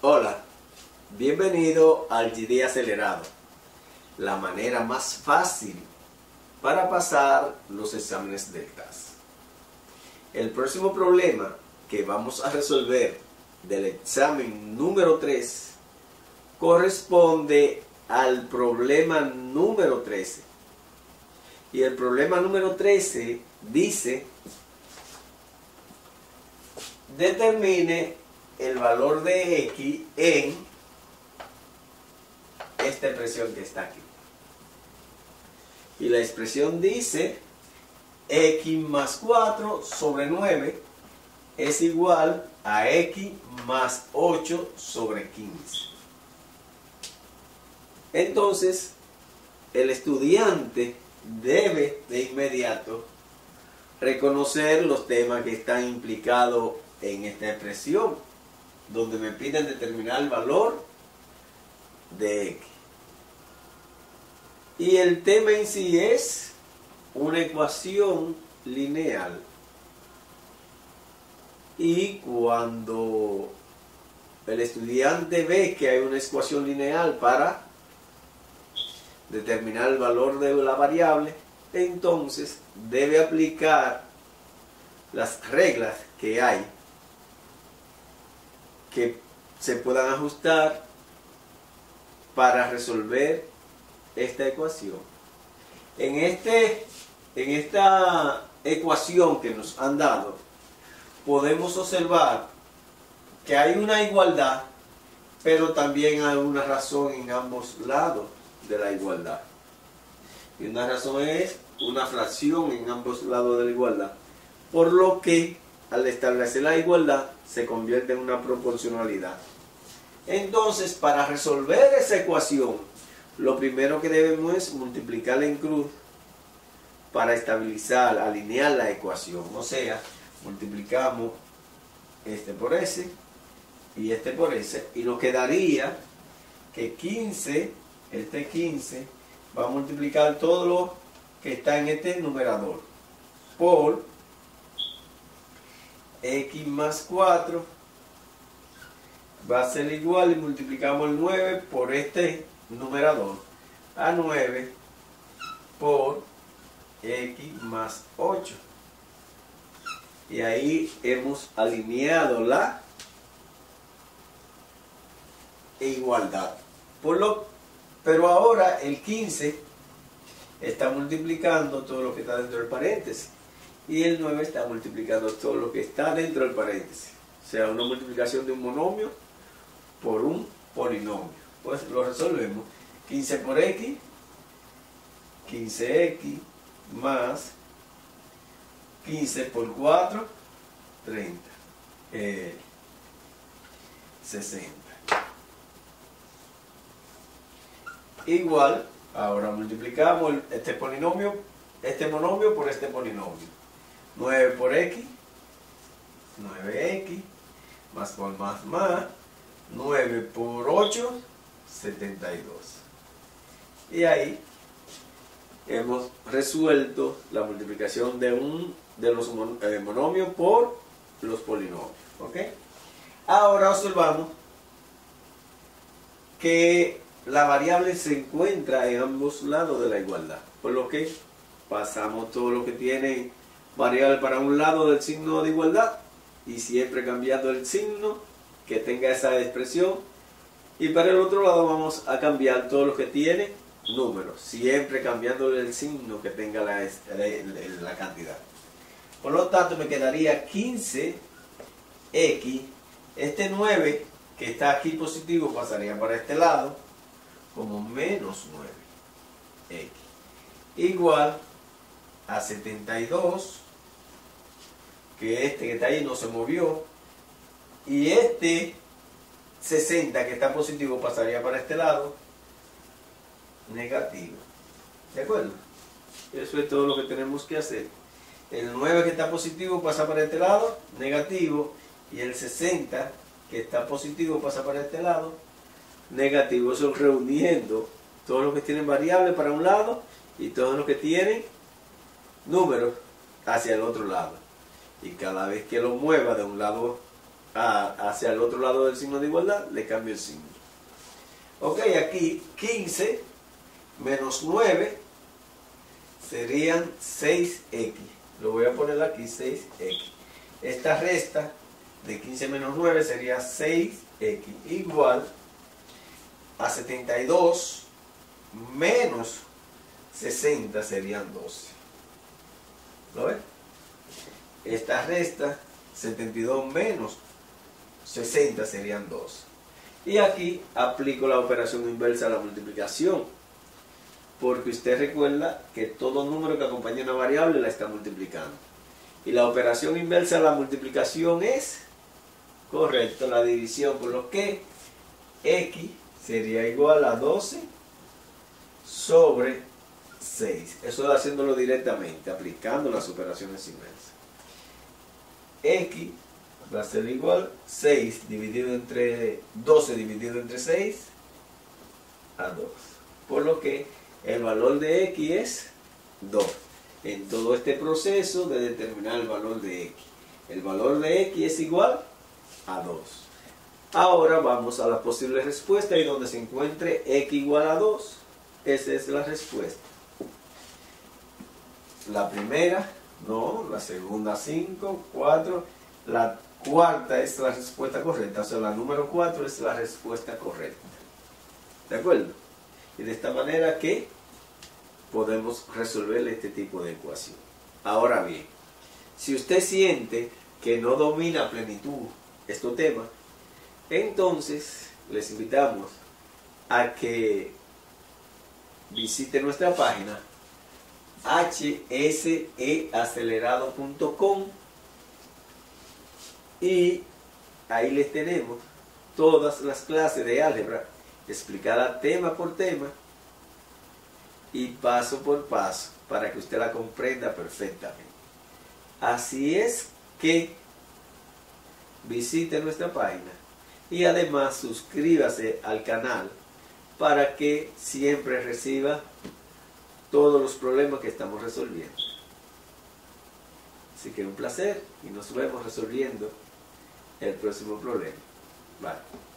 Hola, bienvenido al GD acelerado, la manera más fácil para pasar los exámenes del TAS. El próximo problema que vamos a resolver del examen número 3 corresponde al problema número 13. Y el problema número 13 dice, determine el valor de x en esta expresión que está aquí. Y la expresión dice x más 4 sobre 9 es igual a x más 8 sobre 15. Entonces, el estudiante debe de inmediato reconocer los temas que están implicados en esta expresión, donde me piden determinar el valor de x. Y el tema en sí es una ecuación lineal. Y cuando el estudiante ve que hay una ecuación lineal para determinar el valor de la variable, entonces debe aplicar las reglas que hay que se puedan ajustar para resolver esta ecuación. En, este, en esta ecuación que nos han dado, podemos observar que hay una igualdad, pero también hay una razón en ambos lados de la igualdad. Y una razón es una fracción en ambos lados de la igualdad. Por lo que al establecer la igualdad se convierte en una proporcionalidad. Entonces, para resolver esa ecuación, lo primero que debemos es multiplicar en cruz para estabilizar, alinear la ecuación. O sea, multiplicamos este por ese y este por ese y nos quedaría que 15 este 15 va a multiplicar todo lo que está en este numerador por x más 4 va a ser igual y multiplicamos el 9 por este numerador a 9 por x más 8 y ahí hemos alineado la igualdad pero ahora el 15 está multiplicando todo lo que está dentro del paréntesis. Y el 9 está multiplicando todo lo que está dentro del paréntesis. O sea, una multiplicación de un monomio por un polinomio. Pues lo resolvemos. 15 por x, 15x más 15 por 4, 30. 60. igual, ahora multiplicamos este polinomio, este monomio por este polinomio. 9 por x, 9x, más por más más, 9 por 8, 72. Y ahí hemos resuelto la multiplicación de un de los eh, monomios por los polinomios. ¿ok? Ahora observamos que la variable se encuentra en ambos lados de la igualdad. Por lo que pasamos todo lo que tiene variable para un lado del signo de igualdad y siempre cambiando el signo que tenga esa expresión. Y para el otro lado vamos a cambiar todo lo que tiene números, siempre cambiando el signo que tenga la, la cantidad. Por lo tanto me quedaría 15x, este 9 que está aquí positivo pasaría para este lado, como menos 9x igual a 72 que este que está ahí no se movió. Y este 60 que está positivo pasaría para este lado negativo. ¿de acuerdo? eso es todo lo que tenemos que hacer. El 9 que está positivo pasa para este lado negativo. Y el 60 que está positivo pasa para este lado negativo, son reuniendo todos los que tienen variables para un lado y todos los que tienen números hacia el otro lado. Y cada vez que lo mueva de un lado hacia el otro lado del signo de igualdad, le cambio el signo. Ok, aquí 15 menos 9 serían 6x. Lo voy a poner aquí 6x. Esta resta de 15 menos 9 sería 6x igual a 72 menos 60 serían 12. ¿Lo ven? Esta resta 72 menos 60 serían 12. Y aquí aplico la operación inversa a la multiplicación. Porque usted recuerda que todo número que acompaña una variable la está multiplicando. Y la operación inversa a la multiplicación es, correcto, la división, por lo que x sería igual a 12 sobre 6. Eso es haciéndolo directamente, aplicando las operaciones inversas. X va a ser igual 6 dividido entre 12 dividido entre 6 a 2. Por lo que el valor de X es 2. En todo este proceso de determinar el valor de X. El valor de X es igual a 2. Ahora vamos a la posible respuesta y donde se encuentre X igual a 2. Esa es la respuesta. La primera, no, la segunda 5, 4, la cuarta es la respuesta correcta, o sea, la número 4 es la respuesta correcta. ¿De acuerdo? Y de esta manera que podemos resolver este tipo de ecuación. Ahora bien, si usted siente que no domina plenitud este tema, entonces les invitamos a que visite nuestra página hseacelerado.com y ahí les tenemos todas las clases de álgebra explicada tema por tema y paso por paso para que usted la comprenda perfectamente. Así es que visite nuestra página y además suscríbase al canal para que siempre reciba todos los problemas que estamos resolviendo. Así que un placer y nos vemos resolviendo el próximo problema. Bye.